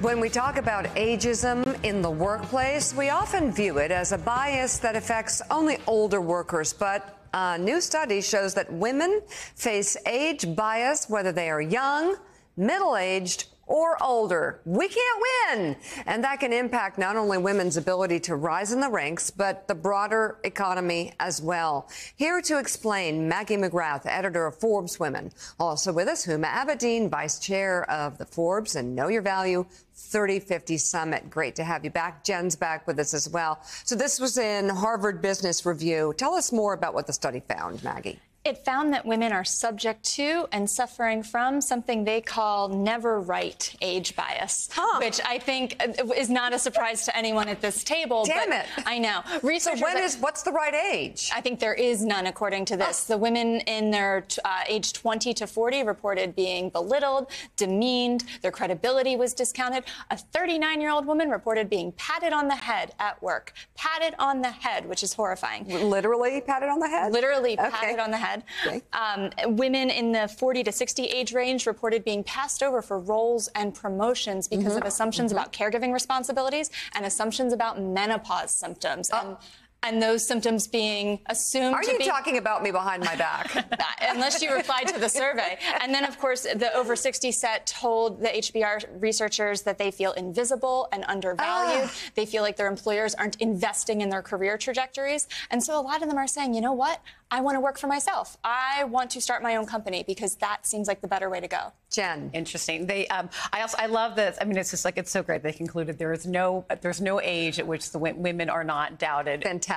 When we talk about ageism in the workplace, we often view it as a bias that affects only older workers. But a new study shows that women face age bias whether they are young, middle aged, or older. We can't win. And that can impact not only women's ability to rise in the ranks, but the broader economy as well. Here to explain, Maggie McGrath, editor of Forbes Women. Also with us, Huma Abedin, vice chair of the Forbes and Know Your Value 3050 Summit. Great to have you back. Jen's back with us as well. So this was in Harvard Business Review. Tell us more about what the study found, Maggie. It found that women are subject to and suffering from something they call never right age bias, huh. which I think uh, is not a surprise to anyone at this table. Damn it! I know. Researchers, so when is what's the right age? I think there is none according to this. Oh. The women in their uh, age 20 to 40 reported being belittled, demeaned, their credibility was discounted. A 39-year-old woman reported being patted on the head at work, patted on the head, which is horrifying. Literally patted on the head. Literally okay. patted on the head. Okay. Um, women in the 40 to 60 age range reported being passed over for roles and promotions because mm-hmm. of assumptions mm-hmm. about caregiving responsibilities and assumptions about menopause symptoms. Uh, and and those symptoms being assumed Are to you be... talking about me behind my back? Unless you replied to the survey. And then, of course, the over 60 set told the HBR researchers that they feel invisible and undervalued. Ah. They feel like their employers aren't investing in their career trajectories. And so a lot of them are saying, you know what? I want to work for myself. I want to start my own company because that seems like the better way to go. Jen, interesting. They, um, I also, I love this. I mean, it's just like it's so great. They concluded there is no, there's no age at which the women are not doubted. Fantastic.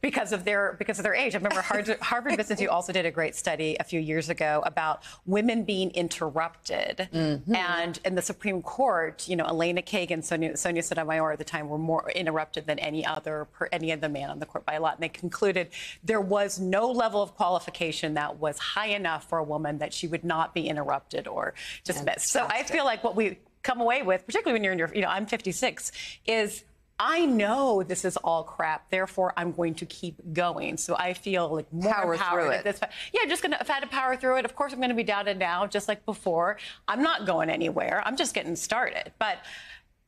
Because of their, because of their age. I remember Harvard, Harvard Business Review also did a great study a few years ago about women being interrupted, mm-hmm. and in the Supreme Court, you know, Elena Kagan, Sonia, Sonia Sotomayor at the time were more interrupted than any other, any other man on the court by a lot, and they concluded there was no level of qualification that was high enough for a woman that she would not be interrupted or dismissed. missed. So I feel like what we come away with, particularly when you're in your, you know, I'm 56, is I know this is all crap. Therefore, I'm going to keep going. So I feel like more power through it. This, yeah, just gonna. If I had to power through it, of course I'm going to be doubted now, just like before. I'm not going anywhere. I'm just getting started. But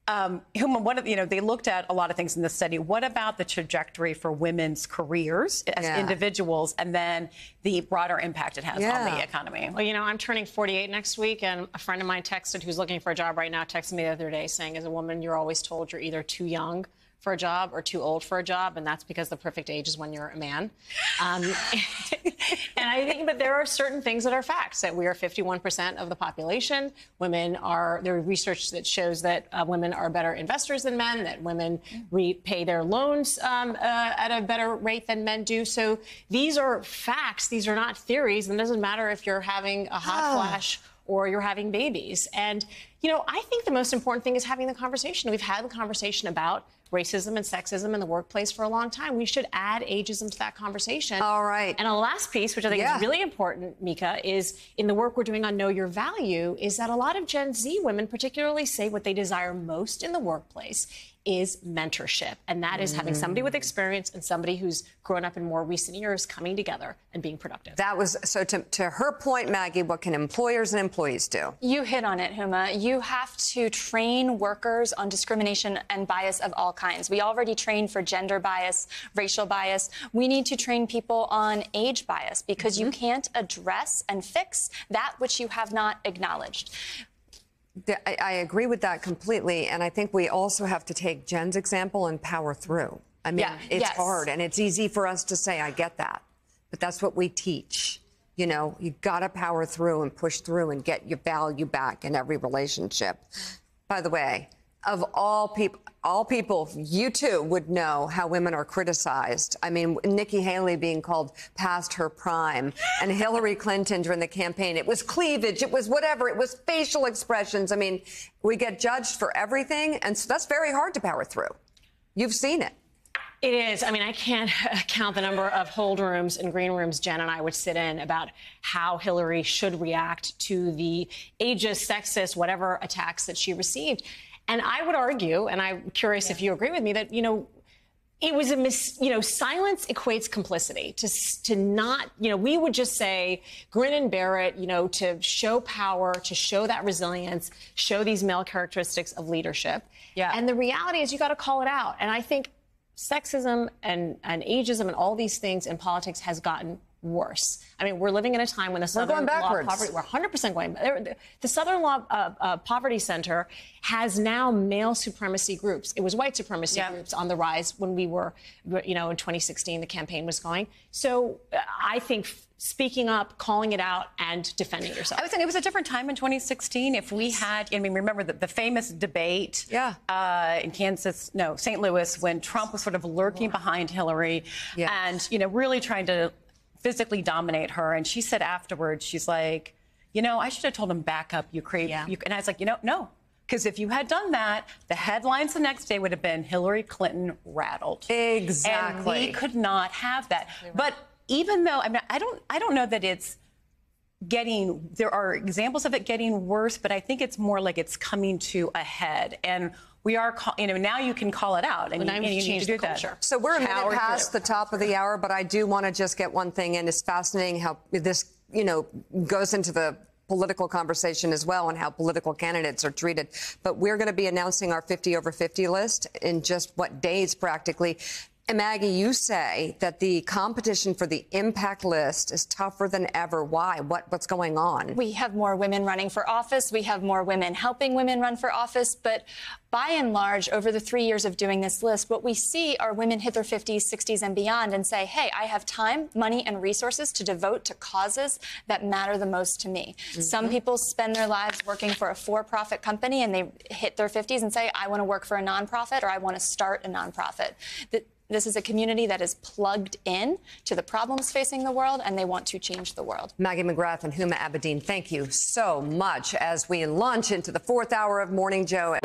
um, what you know, they looked at a lot of things in this study. What about the trajectory for women's careers as yeah. individuals, and then the broader impact it has yeah. on the economy? Well, you know, I'm turning 48 next week, and a friend of mine texted, who's looking for a job right now, texted me the other day saying, "As a woman, you're always told you're either too young." For a job or too old for a job, and that's because the perfect age is when you're a man. Um, and I think, but there are certain things that are facts that we are 51% of the population. Women are, there is research that shows that uh, women are better investors than men, that women repay their loans um, uh, at a better rate than men do. So these are facts, these are not theories, and it doesn't matter if you're having a hot oh. flash or you're having babies. And, you know, I think the most important thing is having the conversation. We've had the conversation about racism and sexism in the workplace for a long time. We should add ageism to that conversation. All right. And a last piece, which I think yeah. is really important, Mika, is in the work we're doing on Know Your Value, is that a lot of Gen Z women particularly say what they desire most in the workplace is mentorship. And that is having somebody with mm. experience and somebody who's grown up in more recent years coming together and being productive. That was so to, to her point, Maggie, what can employers and employees do? You hit on it, Huma. You have to train workers on discrimination and bias of all kinds. We already train for gender bias, racial bias. We need to train people on age bias because mm-hmm. you can't address and fix that which you have not acknowledged. I agree with that completely. And I think we also have to take Jen's example and power through. I mean, yeah, it's yes. hard and it's easy for us to say, I get that. But that's what we teach. You know, you got to power through and push through and get your value back in every relationship. By the way, of all people, all people, you too would know how women are criticized. I mean, Nikki Haley being called past her prime, and Hillary Clinton during the campaign. It was cleavage, it was whatever, it was facial expressions. I mean, we get judged for everything, and so that's very hard to power through. You've seen it. It is. I mean, I can't count the number of hold rooms and green rooms Jen and I would sit in about how Hillary should react to the ageist, sexist, whatever attacks that she received. And I would argue, and I'm curious yeah. if you agree with me, that, you know, it was a mis, you know, silence equates complicity. To to not, you know, we would just say grin and bear it, you know, to show power, to show that resilience, show these male characteristics of leadership. Yeah. And the reality is, you got to call it out. And I think sexism and and ageism and all these things in politics has gotten worse. I mean, we're living in a time when the Southern going Law backwards. Poverty, we're 100% going. The the Southern Law uh, uh, Poverty Center has now male supremacy groups. It was white supremacy Yeah. groups on the rise when we were, you know, in 2016, the campaign was going. So uh, I think speaking up, calling it out, and defending yourself. I was saying it was a different time in 2016. If we had, I mean, remember the, the famous debate Yeah. uh, in Kansas, no, St. Louis, when Trump was sort of lurking behind Hillary Yes. and, you know, really trying to physically dominate her. And she said afterwards, she's like, you know, I should have told him back up, you creep. Yeah. You, and I was like, you know, no. Because if you had done that, the headlines the next day would have been Hillary Clinton rattled. Exactly. And we could not have that. But even though I mean, I don't, I don't know that it's getting. There are examples of it getting worse, but I think it's more like it's coming to a head, and we are, call, you know, now you can call it out, and, Well, you, now and you've you need to do the that. culture. So we're a Power minute past through. the top of the hour, but I do want to just get one thing in. It's fascinating how this, you know, goes into the political conversation as well and how political candidates are treated. But we're going to be announcing our 50 over 50 list in just what days practically. And Maggie, you say that the competition for the impact list is tougher than ever. Why? What, what's going on? We have more women running for office. We have more women helping women run for office. But by and large, over the three years of doing this list, what we see are women hit their 50s, 60s, and beyond and say, hey, I have time, money, and resources to devote to causes that matter the most to me. Mm-hmm. Some people spend their lives working for a for profit company and they hit their 50s and say, I want to work for a nonprofit or I want to start a nonprofit. Th- This is a community that is plugged in to the problems facing the world and they want to change the world. Maggie McGrath and Huma Abedin, thank you so much as we launch into the fourth hour of Morning Joe.